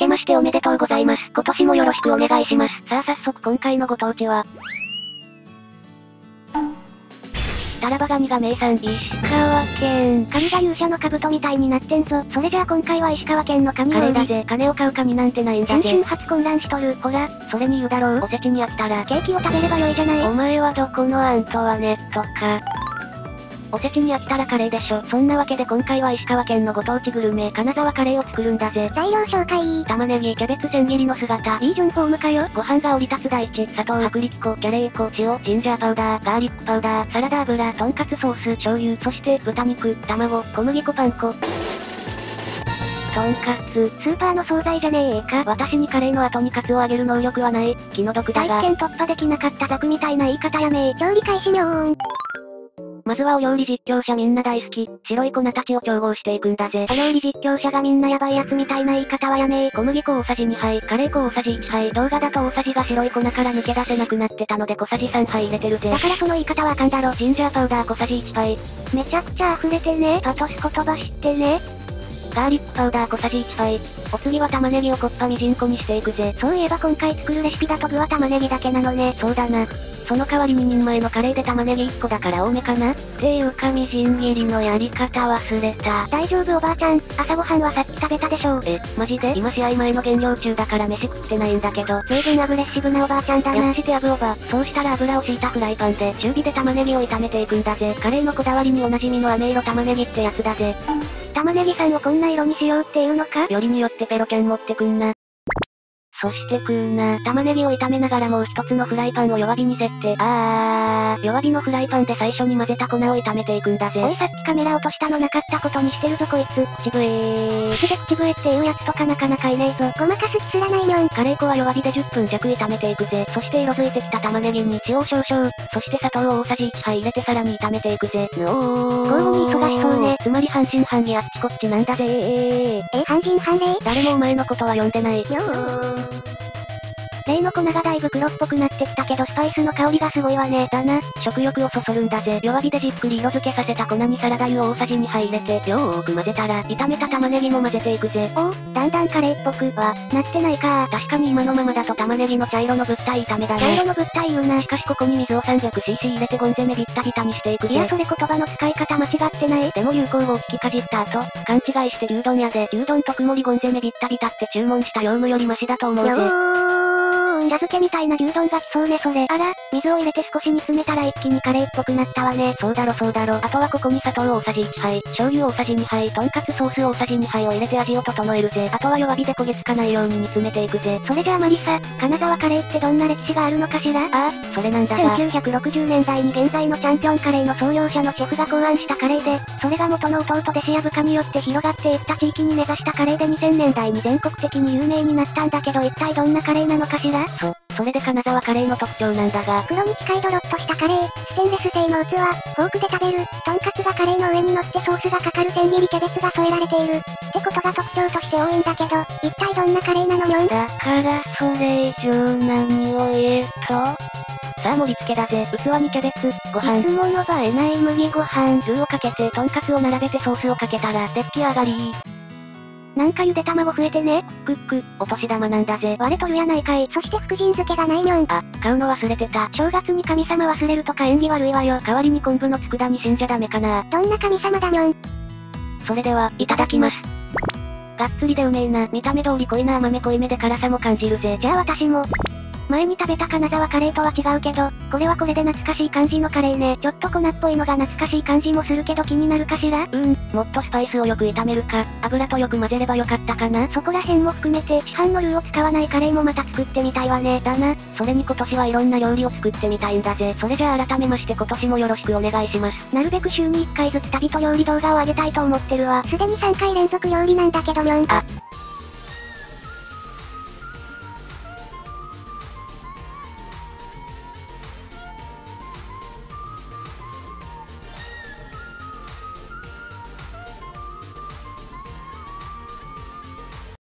けましておめでとうございます。今年もよろしくお願いします。さあ早速今回のご当地は、タラバガニが名産、石川県。神が勇者の兜みたいになってんぞ。それじゃあ今回は石川県の神カレーをだぜ。金を買う神なんてないんだぜ先週。初混乱しとる。ほら、それに言うだろう。おせちに飽きたら。ケーキを食べればよいじゃない。お前はどこのアントワネットか。おせちに飽きたらカレーでしょ。そんなわけで今回は石川県のご当地グルメ、金沢カレーを作るんだぜ。材料紹介。玉ねぎ、キャベツ千切りの姿。いい順フォームかよ。ご飯が降り立つ大地、砂糖、薄力粉、キャレー粉、塩、ジンジャーパウダー、ガーリックパウダー、サラダ油、とんかつソース、醤油、そして豚肉、卵、小麦粉パン粉。とんかつ。スーパーの惣菜じゃねえか。私にカレーの後にカツを揚げる能力はない。気の毒だが。体験突破できなかったザクみたいな言い方やね調理開始にょーん。まずはお料理実況者みんな大好き、白い粉たちを調合していくんだぜ。お料理実況者がみんなヤバいやつみたいな言い方はやね小麦粉大さじ2杯、カレー粉大さじ1杯、動画だと大さじが白い粉から抜け出せなくなってたので小さじ3杯入れてるぜだ。からその言い方はあかんだろ。ジンジャーパウダー小さじ1杯、めちゃくちゃ溢れてね。パトス言葉知ってね。ガーリックパウダー小さじ1杯。お次は玉ねぎをこっぱみじんこにしていくぜ。そういえば今回作るレシピだと具は玉ねぎだけなのね。そうだな。その代わり2人前のカレーで玉ねぎ1個だから多めかな？っていうかみじん切りのやり方忘れた。大丈夫おばあちゃん。朝ごはんはさっき食べたでしょう。え、マジで？今試合前の減量中だから飯食ってないんだけど。随分アグレッシブなおばあちゃんだな。やて。そうしたら油を敷いたフライパンで中火で玉ねぎを炒めていくんだぜ。カレーのこだわりにおなじみの飴色玉ねぎってやつだぜ。玉ねぎさんをこんな色にしようっていうのか？よりによってペロキャン持ってくんな。そして食うな。玉ねぎを炒めながらもう一つのフライパンを弱火に設定。あー、弱火のフライパンで最初に混ぜた粉を炒めていくんだぜ。おいさっきカメラ落としたのなかったことにしてるぞこいつ。口笛ー。口で口笛っていうやつとかなかなかいねえぞ。ごまかす気すらないにょん。カレー粉は弱火で10分弱炒めていくぜ。そして色づいてきた玉ねぎに塩を少々、そして砂糖を大さじ1杯入れてさらに炒めていくぜ。ぬおー。交互に忙しそうねつまり半信半疑あっちこっちなんだぜえ、半人半霊誰もお前のことは呼んでない。よー。thank you 例の粉がだいぶ黒っぽくなってきたけどスパイスの香りがすごいわね。だな、食欲をそそるんだぜ。弱火でじっくり色付けさせた粉にサラダ油を大さじ2杯入れて、よーく混ぜたら、炒めた玉ねぎも混ぜていくぜ。おだんだんカレーっぽくは、なってないか確かに今のままだと玉ねぎの茶色の物体炒めだね。茶色の物体言うな。しかしここに水を 300cc 入れてゴン攻めビッタビタにしていくぜ。いやそれ言葉の使い方間違ってないでも流行語を聞きかじった後、勘違いして牛丼屋で牛丼特盛りゴン攻めビッタビタって注文した業務よりマシだと思うぜ。よーん、裏付けみたいな牛丼が来そうねそれ。あら、水を入れて少し煮詰めたら一気にカレーっぽくなったわね。そうだろそうだろ。あとはここに砂糖大さじ1杯、醤油大さじ2杯、とんかつソース大さじ2杯を入れて味を整えるぜ。あとは弱火で焦げつかないように煮詰めていくぜ。それじゃあマリサ、金沢カレーってどんな歴史があるのかしら？ああ、それなんだが。1960年代に現在のチャンピオンカレーの創業者のシェフが考案したカレーで、それが元の弟弟子や部下によって広がっていった地域に根ざしたカレーで2000年代に全国的に有名になったんだけど一体どんなカレーなのかしら？そ、それで金沢カレーの特徴なんだが、黒に近いドロッとしたカレー、ステンレス製の器、フォークで食べる、とんかつがカレーの上に乗ってソースがかかる千切りキャベツが添えられている。ってことが特徴として多いんだけど、一体どんなカレーなのにょんだからそれ以上何を言えとさあ盛り付けだぜ。器にキャベツ、ご飯。いつもの映えない麦ご飯。ルーをかけてとんかつを並べてソースをかけたら出来上がりなんかゆで卵増えてね。クック、お年玉なんだぜ。割れとるやないかい。そして福神漬けがないにょん。あ、買うの忘れてた。正月に神様忘れるとか縁起悪いわよ。代わりに昆布の佃煮死んじゃダメかな。どんな神様だにょん。それでは、いただきます。がっつりでうめえな。見た目通り濃いな甘め濃いめで辛さも感じるぜ。じゃあ私も。前に食べた金沢カレーとは違うけど、これはこれで懐かしい感じのカレーね。ちょっと粉っぽいのが懐かしい感じもするけど気になるかしら？うん、もっとスパイスをよく炒めるか、油とよく混ぜればよかったかな。そこら辺も含めて市販のルーを使わないカレーもまた作ってみたいわね。だな、それに今年はいろんな料理を作ってみたいんだぜ。それじゃあ改めまして今年もよろしくお願いします。なるべく週に1回ずつ旅と料理動画を上げたいと思ってるわ。すでに3回連続料理なんだけどみょん。あ、